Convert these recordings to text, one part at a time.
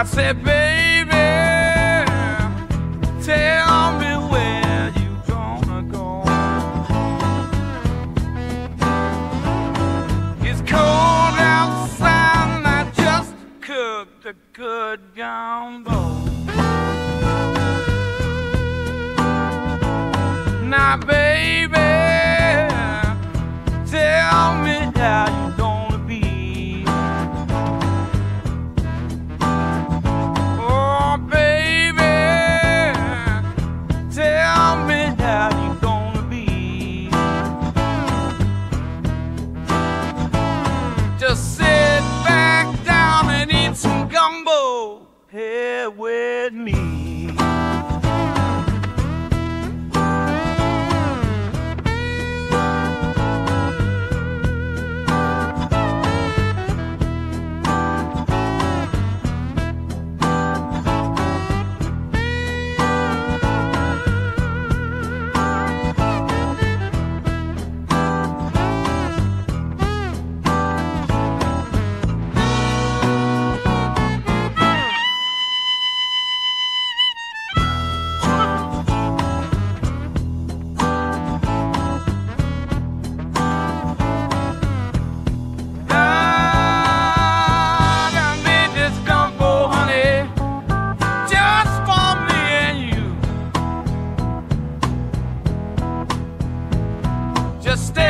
I said, baby, tell me where you gonna go. It's cold outside and I just cooked a good gumbo. Now, baby. with me. stay.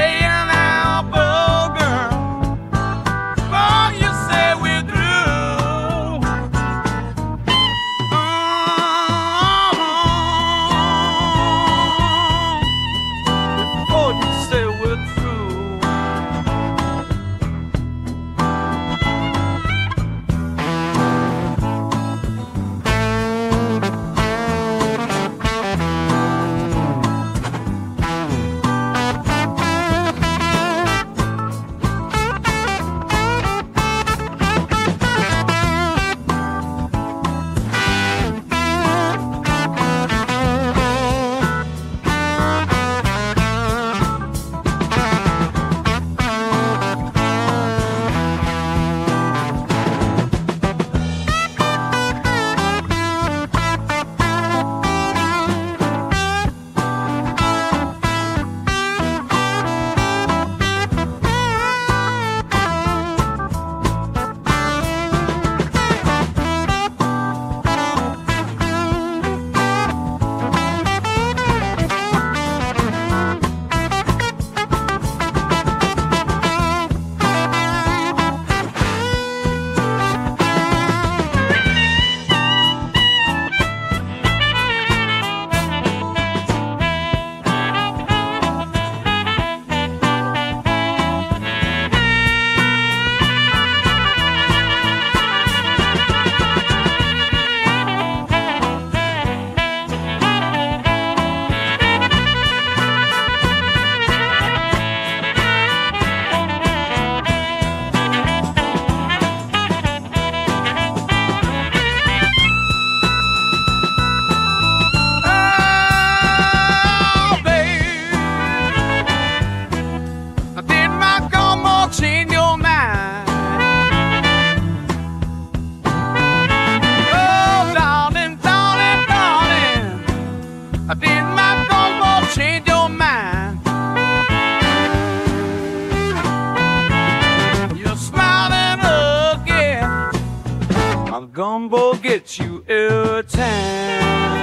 gumbo gets you every time.